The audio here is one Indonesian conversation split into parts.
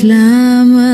Islam.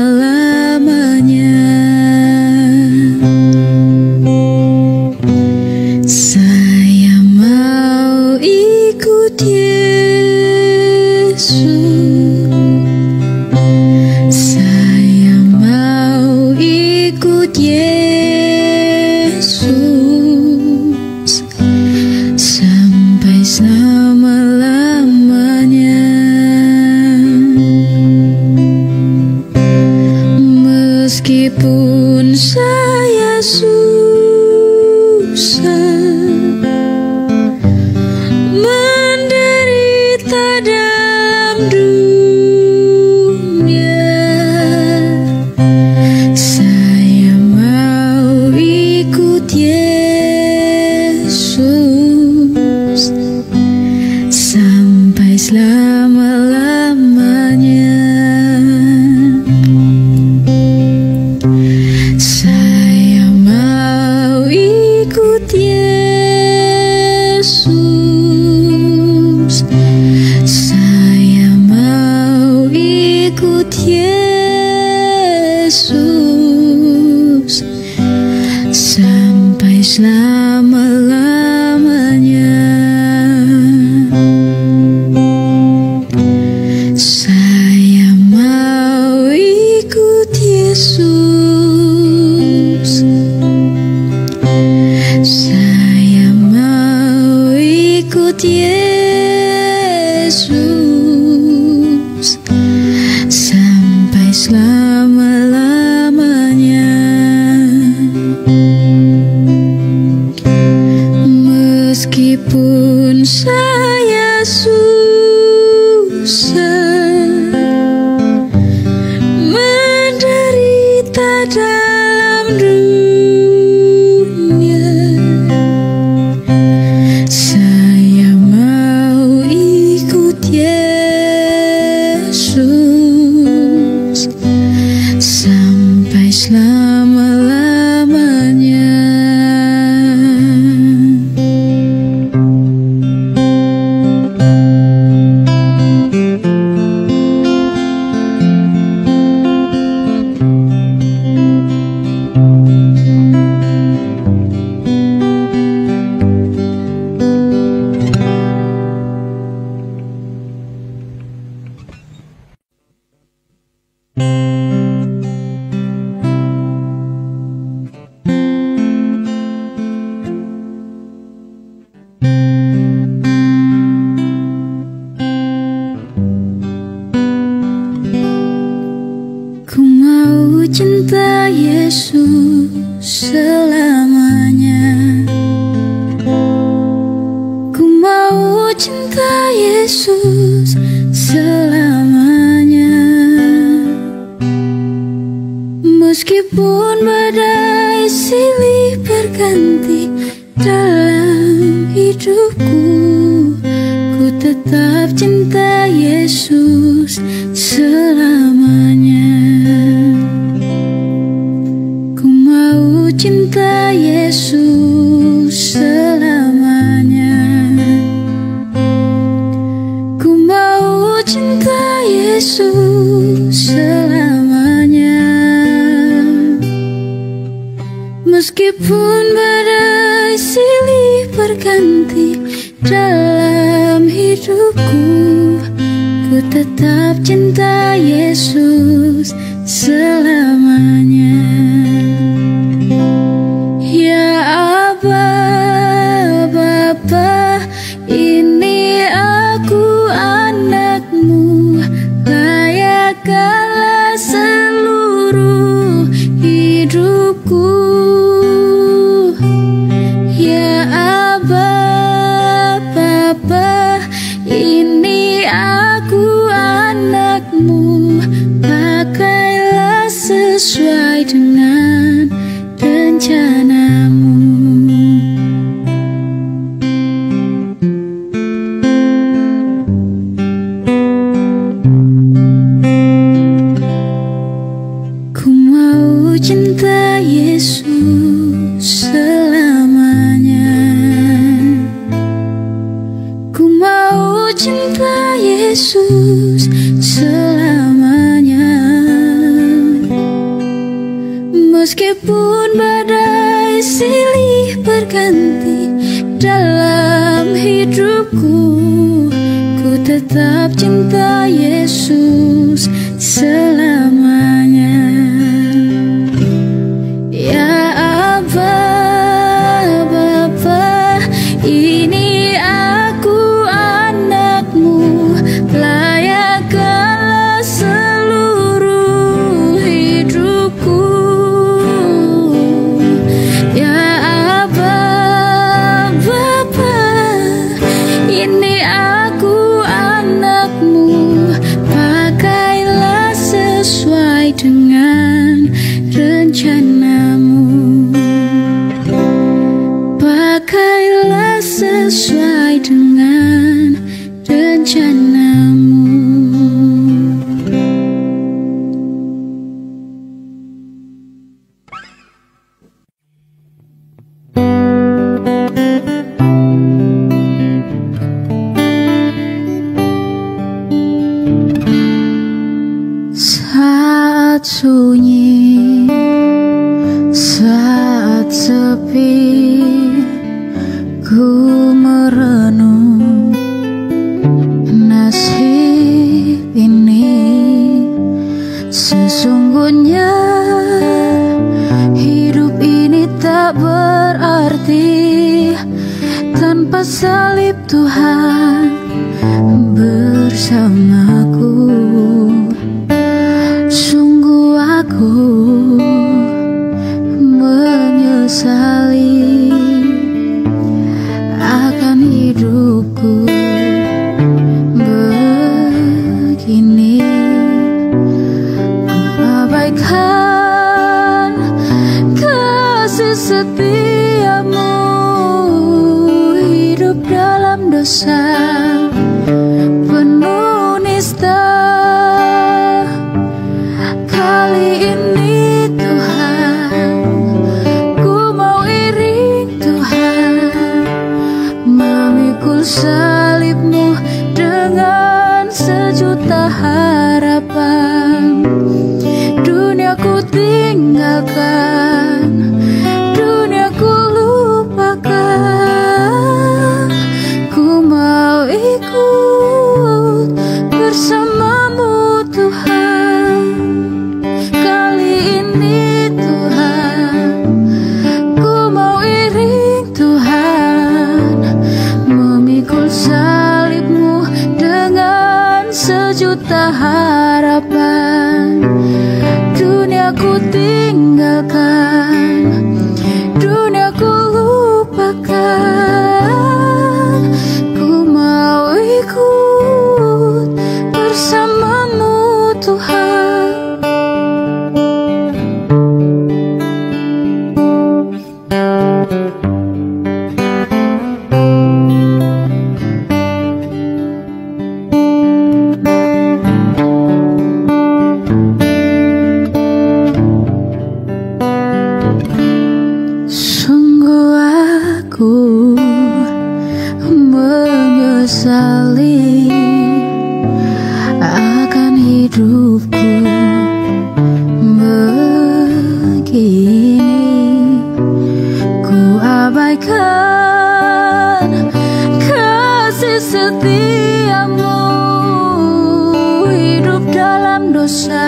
Cinta Yesus selamanya. Ku mau cinta Yesus selamanya. Meskipun badai silih berganti dalam hidupku Ku tetap cinta Yesus selamanya Meskipun silih berganti dalam hidupku Ku tetap cinta Yesus selamanya rencanamu. Ku mau cinta Yesus selamanya. Ku mau cinta Yesus selamanya. Meskipun badai silih berganti dalam hidupku. Ku tetap cinta Yesus selamanya kasih setiamu hidup dalam dosa. harapan. Dunia ku tinggalkan Dunia ku lupakan. shine.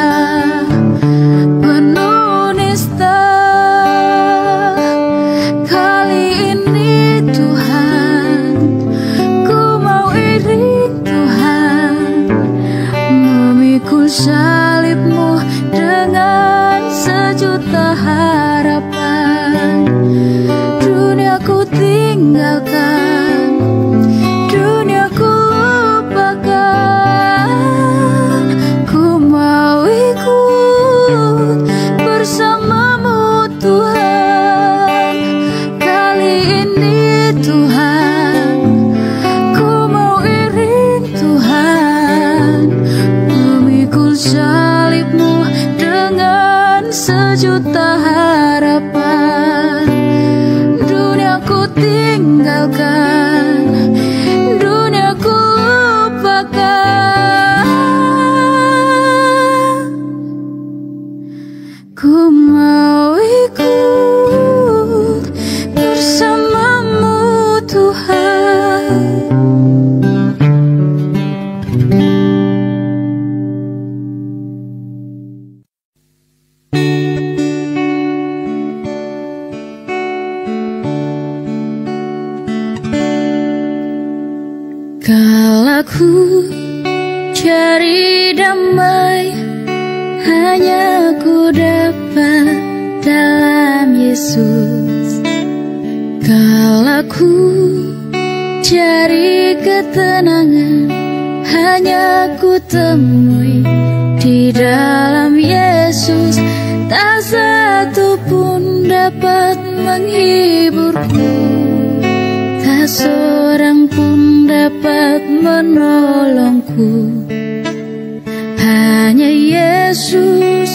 Hanya Yesus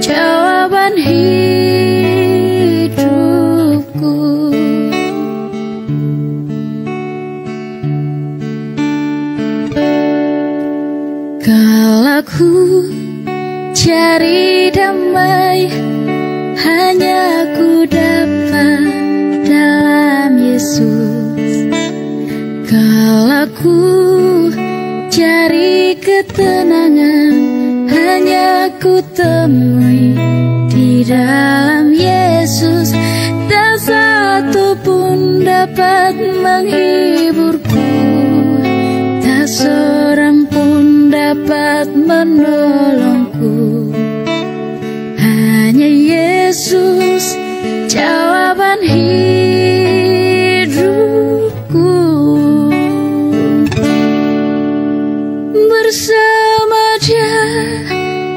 jawaban hidupku ku temui di dalam Yesus. Dan satu pun dapat menghiburku. Tak seorang pun dapat menolongku. Hanya Yesus jawaban hidupku. Bersama dia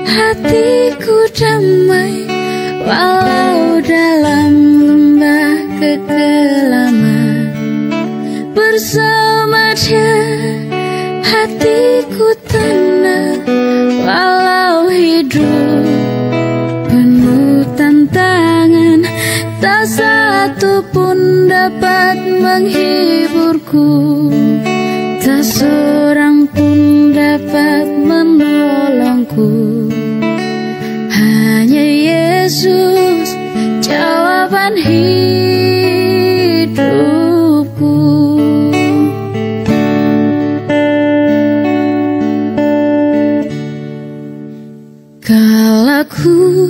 hatiku damai Walau dalam lembah kekelaman. Bersama dia hatiku tenang Walau hidup penuh tantangan. Tak satu pun dapat menghiburku. Tak seorang pun dapat menolongku Yesus jawaban hidupku. Kalau ku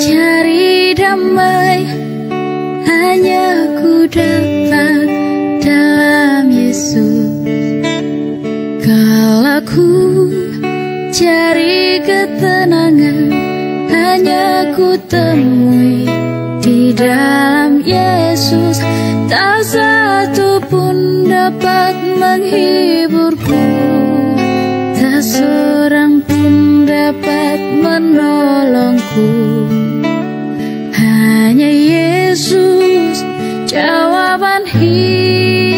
cari damai Hanya ku dapat dalam Yesus. Kalau ku cari ketenangan Hanya ku temui di dalam Yesus. Tak satu pun dapat menghiburku. Tak seorang pun dapat menolongku. Hanya Yesus jawaban hidupku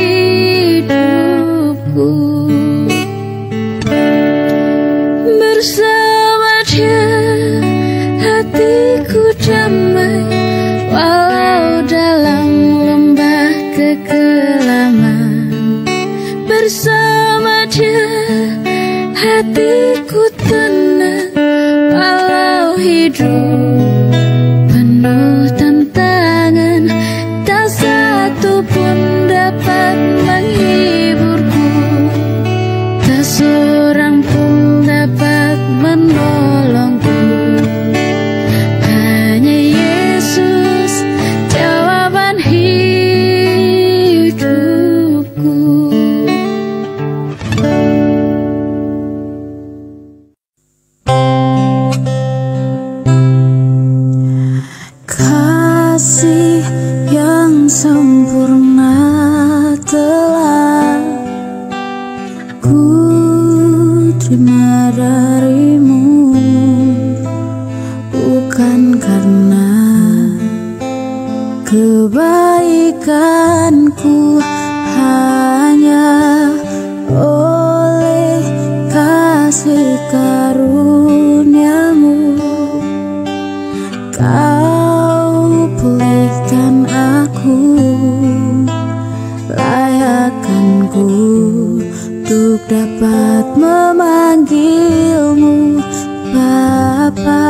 memanggilmu Bapa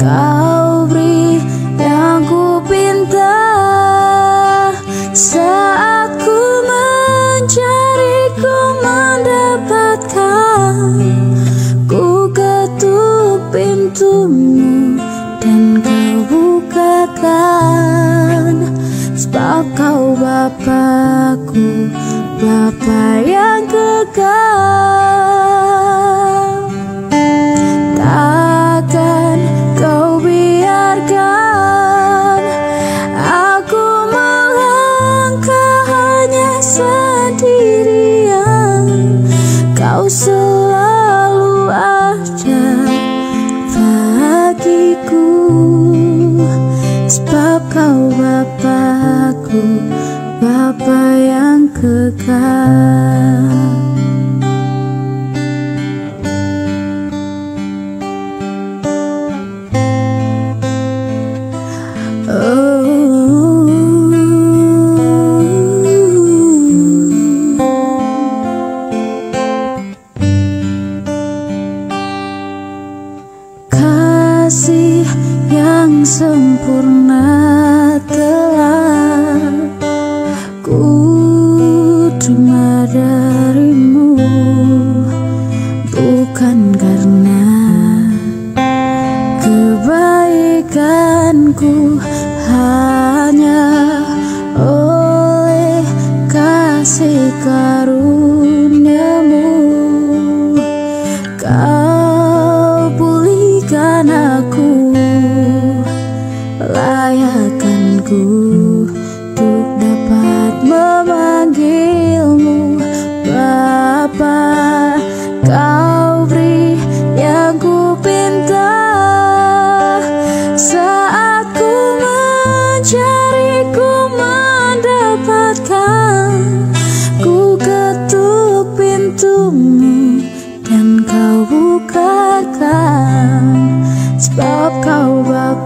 Kau beri yang ku pinta Saat ku mencari ku mendapatkan. Ku ketuk pintumu dan kau bukakan. Sebab kau Bapakku Bapa yang kekal apa yang kekal? yang ku pinta Saat ku mencari ku mendapatkan. Ku ketuk pintumu dan kau bukakan. Sebab kau bapak